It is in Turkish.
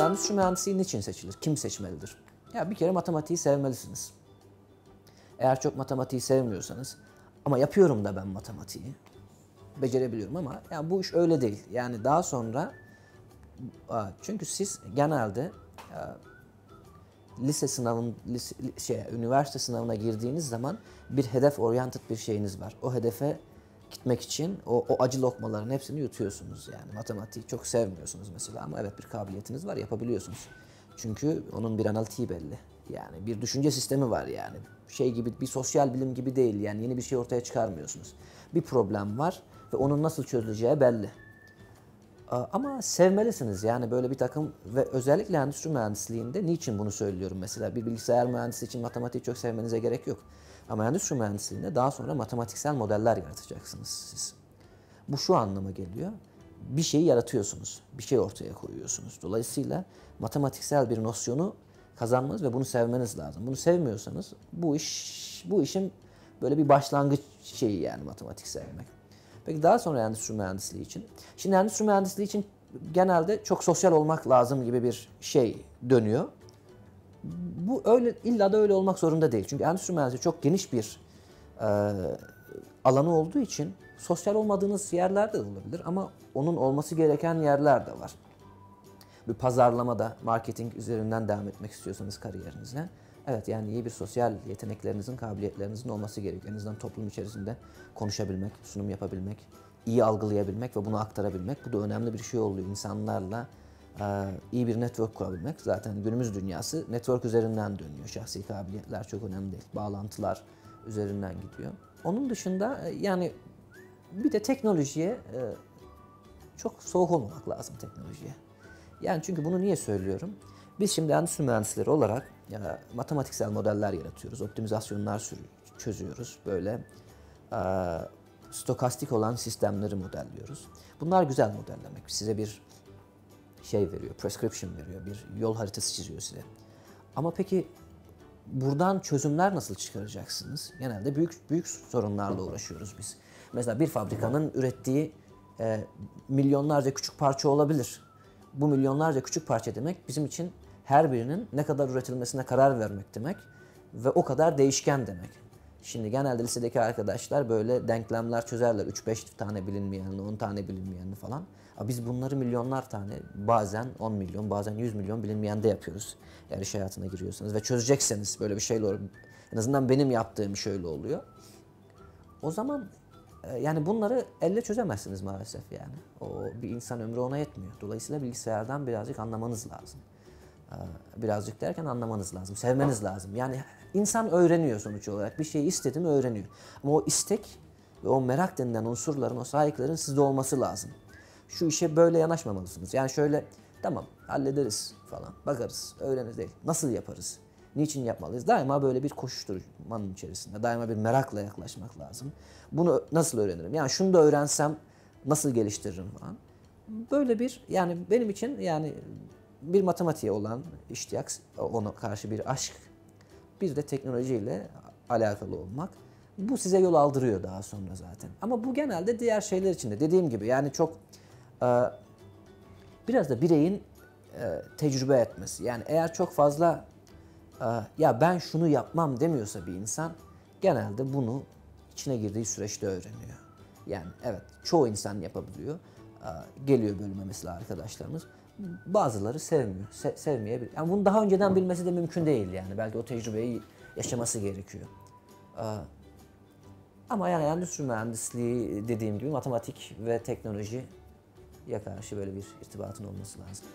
Şimdi endüstri mühendisliği niçin seçilir? Kim seçmelidir? Ya bir kere matematiği sevmelisiniz. Eğer çok matematiği sevmiyorsanız ama yapıyorum da ben matematiği. Becerebiliyorum ama ya bu iş öyle değil. Yani daha sonra çünkü siz genelde lise sınavın lise, şey üniversite sınavına girdiğiniz zaman bir hedef oriented bir şeyiniz var. O hedefe gitmek için o, o acı lokmaların hepsini yutuyorsunuz yani. Matematiği çok sevmiyorsunuz mesela ama evet bir kabiliyetiniz var yapabiliyorsunuz. Çünkü onun bir analitiği belli. Yani bir düşünce sistemi var yani. Şey gibi bir sosyal bilim gibi değil yani yeni bir şey ortaya çıkarmıyorsunuz. Bir problem var ve onun nasıl çözüleceği belli. Ama sevmelisiniz yani böyle bir takım ve özellikle endüstri mühendisliğinde niçin bunu söylüyorum mesela bir bilgisayar mühendisi için matematiği çok sevmenize gerek yok. Ama endüstri mühendisliğinde daha sonra matematiksel modeller yaratacaksınız siz. Bu şu anlama geliyor. Bir şeyi yaratıyorsunuz, bir şey ortaya koyuyorsunuz. Dolayısıyla matematiksel bir nosyonu kazanmanız ve bunu sevmeniz lazım. Bunu sevmiyorsanız bu iş bu işin böyle bir başlangıç şeyi yani matematik sevmek. Peki daha sonra endüstri mühendisliği için. Şimdi endüstri mühendisliği için genelde çok sosyal olmak lazım gibi bir şey dönüyor. Bu öyle illa da öyle olmak zorunda değil. Çünkü endüstri mühendisliği çok geniş bir e, alanı olduğu için sosyal olmadığınız yerler de olabilir ama onun olması gereken yerler de var. Bir pazarlamada, marketing üzerinden devam etmek istiyorsanız kariyerinize Evet yani iyi bir sosyal yeteneklerinizin, kabiliyetlerinizin olması gerekiyor. En azından toplum içerisinde konuşabilmek, sunum yapabilmek, iyi algılayabilmek ve bunu aktarabilmek. Bu da önemli bir şey oluyor. İnsanlarla iyi bir network kurabilmek. Zaten günümüz dünyası network üzerinden dönüyor. Şahsi kabiliyetler çok önemli değil. Bağlantılar üzerinden gidiyor. Onun dışında e, yani bir de teknolojiye e, çok soğuk olmamak lazım teknolojiye. Yani çünkü bunu niye söylüyorum? Biz şimdi endüstri mühendisleri olarak ya, matematiksel modeller yaratıyoruz, optimizasyonlar çözüyoruz. Böyle e, stokastik olan sistemleri modelliyoruz. Bunlar güzel modellemek. Size bir şey veriyor, prescription veriyor, bir yol haritası çiziyor size. Ama peki buradan çözümler nasıl çıkaracaksınız? Genelde büyük büyük sorunlarla uğraşıyoruz biz. Mesela bir fabrikanın ürettiği e, milyonlarca küçük parça olabilir. Bu milyonlarca küçük parça demek bizim için her birinin ne kadar üretilmesine karar vermek demek ve o kadar değişken demek. Şimdi genelde lisedeki arkadaşlar böyle denklemler çözerler. 3-5 tane bilinmeyenli, 10 tane bilinmeyenli falan. Ama biz bunları milyonlar tane, bazen 10 milyon, bazen 100 milyon bilinmeyende yapıyoruz. Eğer iş hayatına giriyorsanız ve çözecekseniz böyle bir şeyle. En azından benim yaptığım şöyle oluyor. O zaman e, yani bunları elle çözemezsiniz maalesef yani. O bir insan ömrü ona yetmiyor. Dolayısıyla bilgisayardan birazcık anlamanız lazım. Ee, birazcık derken anlamanız lazım, sevmeniz lazım. Yani insan öğreniyor sonuç olarak. Bir şeyi istedi mi öğreniyor. Ama o istek ve o merak denilen unsurların, o sahiplerin sizde olması lazım. Şu işe böyle yanaşmamalısınız. Yani şöyle tamam hallederiz falan, bakarız, öğreniriz değil. Nasıl yaparız? Niçin yapmalıyız? Daima böyle bir koşuşturmanın içerisinde, daima bir merakla yaklaşmak lazım. Bunu nasıl öğrenirim? Yani şunu da öğrensem nasıl geliştiririm falan. Böyle bir yani benim için yani bir matematiğe olan iştiyak, ona karşı bir aşk, bir de teknolojiyle alakalı olmak. Bu size yol aldırıyor daha sonra zaten. Ama bu genelde diğer şeyler için de dediğim gibi yani çok e, biraz da bireyin e, tecrübe etmesi. Yani eğer çok fazla e, ya ben şunu yapmam demiyorsa bir insan genelde bunu içine girdiği süreçte öğreniyor. Yani evet çoğu insan yapabiliyor. Geliyor bölüme mesela arkadaşlarımız bazıları sevmiyor. Se sevmeyebilir. Yani bunu daha önceden bilmesi de mümkün değil yani. Belki o tecrübeyi yaşaması gerekiyor. Ee, ama yani endüstri mühendisliği dediğim gibi matematik ve teknolojiye karşı böyle bir irtibatın olması lazım.